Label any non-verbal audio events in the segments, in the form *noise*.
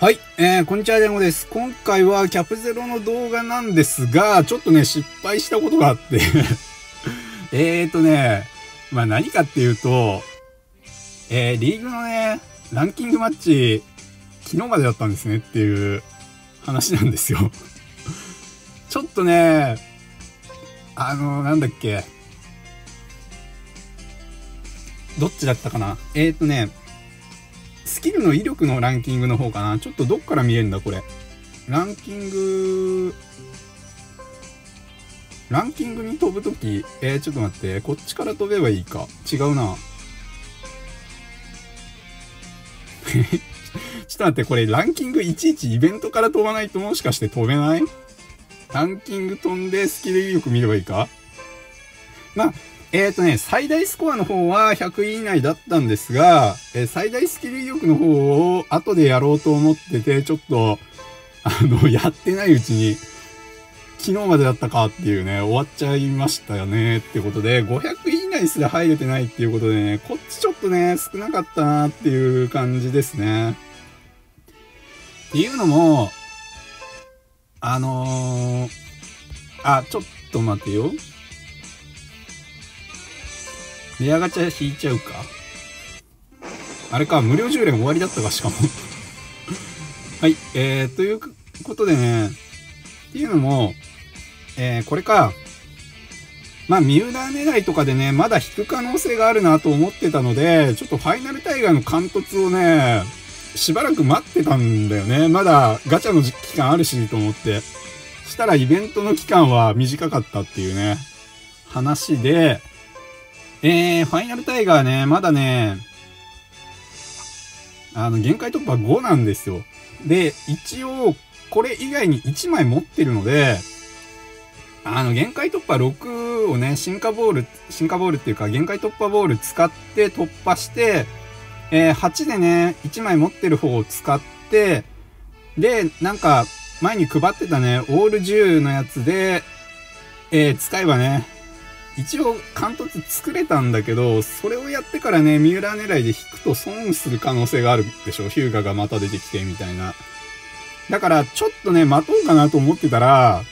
はい、えー、こんにちは、デモです。今回はキャプゼロの動画なんですが、ちょっとね、失敗したことがあって。*laughs* えーとね、まあ何かっていうと、えー、リーグのね、ランキングマッチ、昨日までだったんですねっていう話なんですよ。*laughs* ちょっとね、あの、なんだっけ、どっちだったかな。えーとね、スキルの威力のランキングの方かなちょっとどっから見えるんだこれ。ランキング、ランキングに飛ぶとき、えー、ちょっと待って、こっちから飛べばいいか。違うな。*laughs* ちょっと待って、これランキングいちいちイベントから飛ばないともしかして飛べない？ランキング飛んでスキル威力見ればいいか？まあ、えっ、ー、とね、最大スコアの方は100位以内だったんですが、えー、最大スキル威力の方を後でやろうと思ってて、ちょっと、あの、*laughs* やってないうちに、昨日までだったかっていうね、終わっちゃいましたよねってことで、500位以内すら入れてないっていうことでね、こっちちょっとね、少なかったなっていう感じですね。っていうのも、あのー、あ、ちょっと待ってよ。レアガチャ引いちゃうか？あれか、無料10連終わりだったか、しかも *laughs* はい、えー、ということでね、っていうのも、えー、これか、まあ、三浦狙いとかでね、まだ引く可能性があるなと思ってたので、ちょっとファイナルタイガーの貫突をね、しばらく待ってたんだよね。まだガチャの期間あるしと思って。したらイベントの期間は短かったっていうね、話で、えー、ファイナルタイガーね、まだね、あの、限界突破5なんですよ。で、一応、これ以外に1枚持ってるので、あの、限界突破6をね、進化ボール、進化ボールっていうか、限界突破ボール使って突破して、えー、8でね、1枚持ってる方を使って、で、なんか、前に配ってたね、オール10のやつで、えー、使えばね、一応貫突作れたんだけど、それをやってからね、三浦狙いで引くと損する可能性があるでしょ。ヒューガがまた出てきて、みたいな。だから、ちょっとね、待とうかなと思ってたら、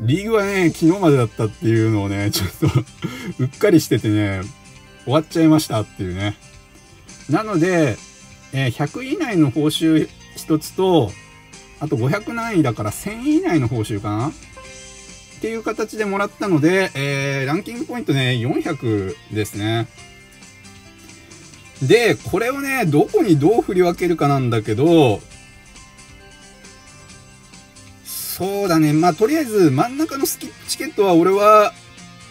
リーグはね、昨日までだったっていうのをね、ちょっと *laughs* うっかりしててね、終わっちゃいましたっていうね。なので、えー、100以内の報酬一つと、あと500何位だから1000位以内の報酬かな？っていう形でもらったので、えー、ランキングポイントね、400ですね。で、これをね、どこにどう振り分けるかなんだけど、そうだね。まあ、とりあえず、真ん中のスキップチケットは俺は、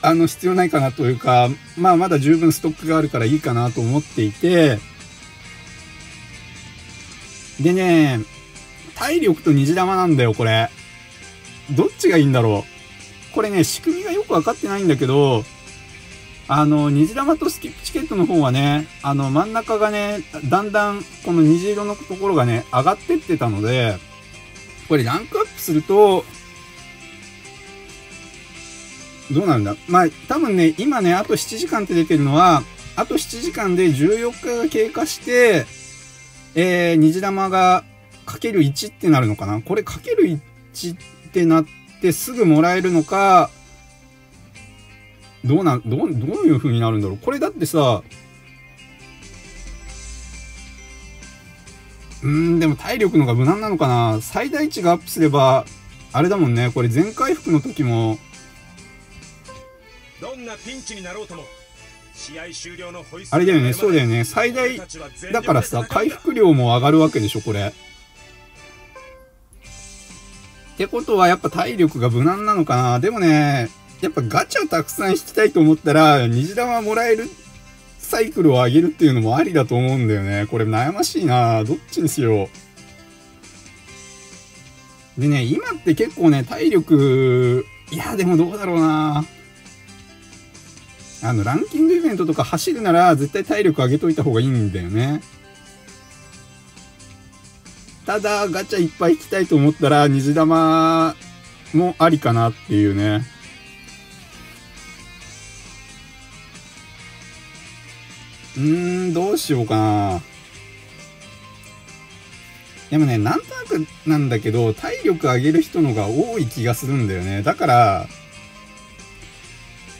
あの、必要ないかなというか、まあ、まだ十分ストックがあるからいいかなと思っていて、でね、体力と虹玉なんだよ、これ。どっちがいいんだろう？これね、仕組みがよくわかってないんだけど、あの、虹玉とスキップチケットの方はね、あの、真ん中がね、だんだん、この虹色のところがね、上がってってたので、これランクアップすると、どうなんだ？まあ、多分ね、今ね、あと7時間って出てるのは、あと7時間で14日が経過して、えー、虹玉がかける1ってなるのかな？これかける1ってなっってすぐもらえるのか、どうな、どう、どういう風になるんだろう。これだってさ、うん、でも体力のが無難なのかな。最大値がアップすれば、あれだもんね。これ全回復の時も、どんなピンチになろうとも、試合終了のあれだよね、そうだよね。最大、だからさ、回復量も上がるわけでしょ、これ。ってことはやっぱ体力が無難なのかな。でもね、やっぱガチャたくさん引きたいと思ったら、虹玉もらえるサイクルを上げるっていうのもありだと思うんだよね。これ悩ましいなどっちにしよう。でね、今って結構ね、体力、いや、でもどうだろうなあの、ランキングイベントとか走るなら絶対体力上げといた方がいいんだよね。ただ、ガチャいっぱい引きたいと思ったら、虹玉もありかなっていうね。うーん、どうしようかな。でもね、なんとなくなんだけど、体力上げる人のが多い気がするんだよね。だから、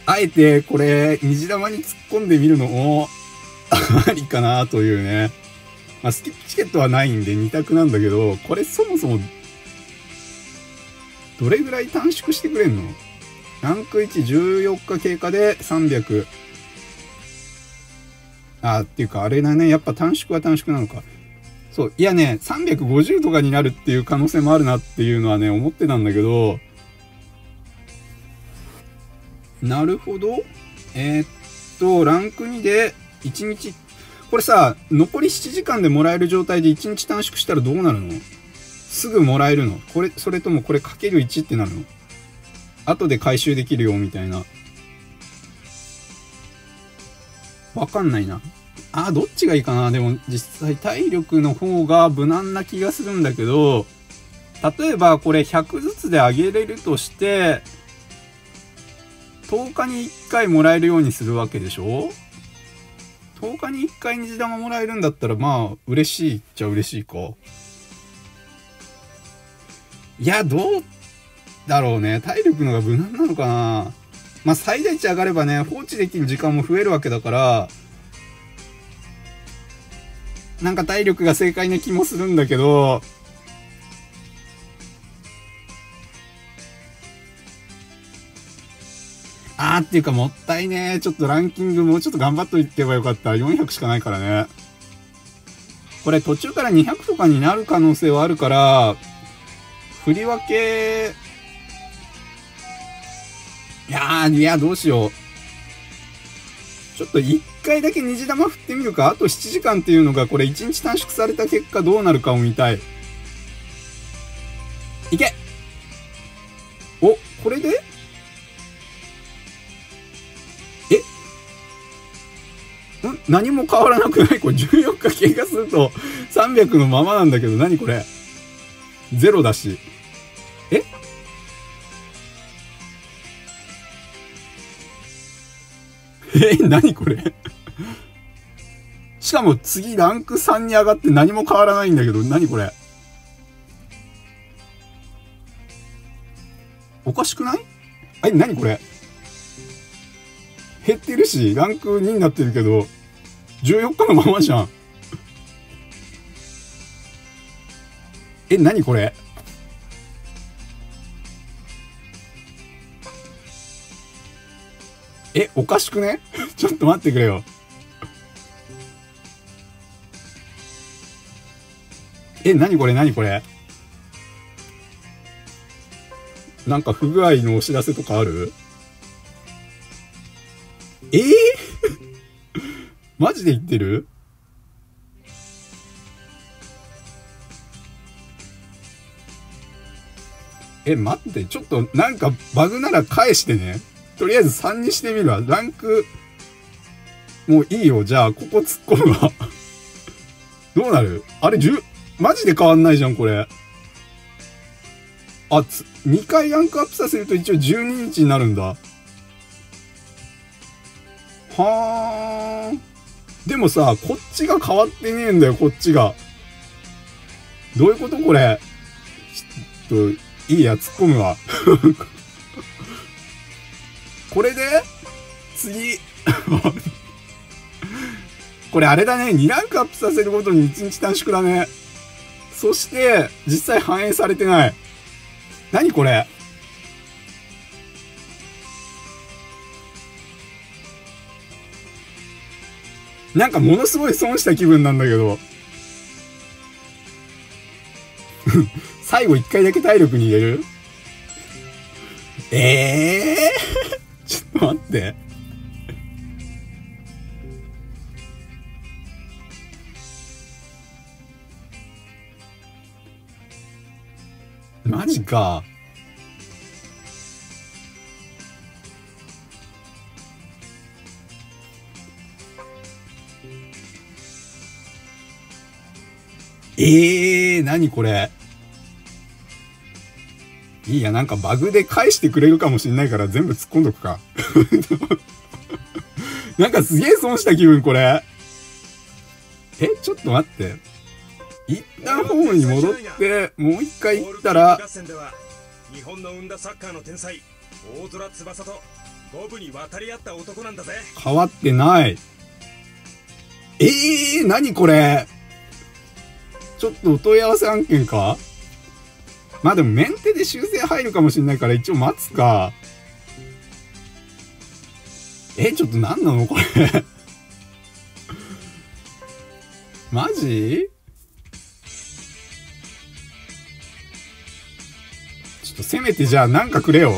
あえてこれ、虹玉に突っ込んでみるのも、ありかなというね。まあ、スキップチケットはないんで2択なんだけど、これそもそも、どれぐらい短縮してくれんの？ランク1、14日経過で300。あ、っていうか、あれだね。やっぱ短縮は短縮なのか。そう。いやね、350とかになるっていう可能性もあるなっていうのはね、思ってたんだけど、なるほど。えー、っと、ランク2で1日、これさ、残り7時間でもらえる状態で1日短縮したらどうなるの？すぐもらえるの？これ、それともこれかける1ってなるの？後で回収できるよ、みたいな。わかんないな。あ、どっちがいいかな？でも実際体力の方が無難な気がするんだけど、例えばこれ100ずつで上げれるとして、10日に1回もらえるようにするわけでしょ？?10 日に1回虹玉もらえるんだったらまあ嬉しいっちゃ嬉しいか。いや、どうだろうね。体力のが無難なのかなまあ、最大値上がればね、放置できる時間も増えるわけだから、なんか体力が正解な気もするんだけど、あーっていうかもったいねちょっとランキングもうちょっと頑張っといてばよかった。400しかないからね。これ途中から200とかになる可能性はあるから、振り分けいやー、いや、どうしよう。ちょっと一回だけ虹玉振ってみるか？あと7時間っていうのが、これ1日短縮された結果どうなるかを見たい。いけお、これで何も変わらなくない？これ14日経過すると300のままなんだけど、何これ？ゼロだし。え？え、何これ？しかも次ランク3に上がって何も変わらないんだけど、何これ？おかしくない？え、何これ？減ってるし、ランク2になってるけど、14日のままじゃん。え、何これ？え、おかしくね？*laughs* ちょっと待ってくれよ。え、なにこれ？なにこれ？なんか不具合のお知らせとかある？マジで言ってる？え、待って、ちょっとなんかバグなら返してね。とりあえず3にしてみるわ。ランク、もういいよ。じゃあ、ここ突っ込むわ。*laughs* どうなる？あれ10、マジで変わんないじゃん、これ。あ、つ、2回ランクアップさせると一応12日になるんだ。はー。でもさ、こっちが変わってねえんだよ、こっちが。どういうことこれ？ちょっと、いいや、突っ込むわ。*laughs* これで、次、*laughs* これあれだね、2ランクアップさせるごとに1日短縮だね。そして、実際反映されてない。何これ？なんかものすごい損した気分なんだけど。*laughs* 最後一回だけ体力に入れる？ええー？*laughs* ちょっと待って。マジか。ええー、何これ。いいや、なんかバグで返してくれるかもしんないから全部突っ込んどくか。*laughs* なんかすげえ損した気分、これ。え、ちょっと待って。一旦ホームに戻って、もう一回行ったら日本の生んだサッカーの天才大空翼と五分に渡り合った男なんだぜ変わってない。ええー、何これちょっとお問い合わせ案件か？まあでもメンテで修正入るかもしれないから一応待つか。え、ちょっと何なの？これ。マジ？ちょっとせめてじゃあなんかくれよ。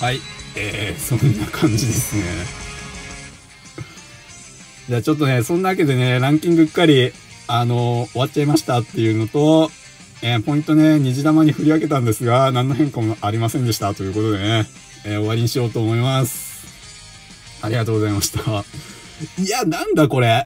はい。えー、そんな感じですね。じゃあちょっとね、そんなわけでね、ランキングうっかり、あのー終わっちゃいましたっていうのと、えーポイントね、虹玉に振り分けたんですが、何の変化もありませんでしたということでね、えー終わりにしようと思います。ありがとうございました。いや、なんだこれ？